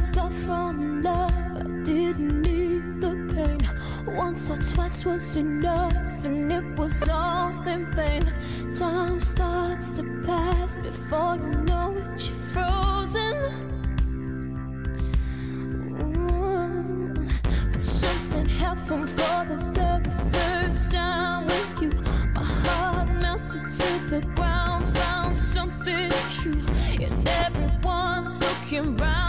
closed from love. I didn't need the pain. Once or twice was enough, and it was all in vain. Time starts to pass before you know it, you're frozen. Ooh. But something happened for the very first time with you. My heart melted to the ground, found something true, and everyone's looking right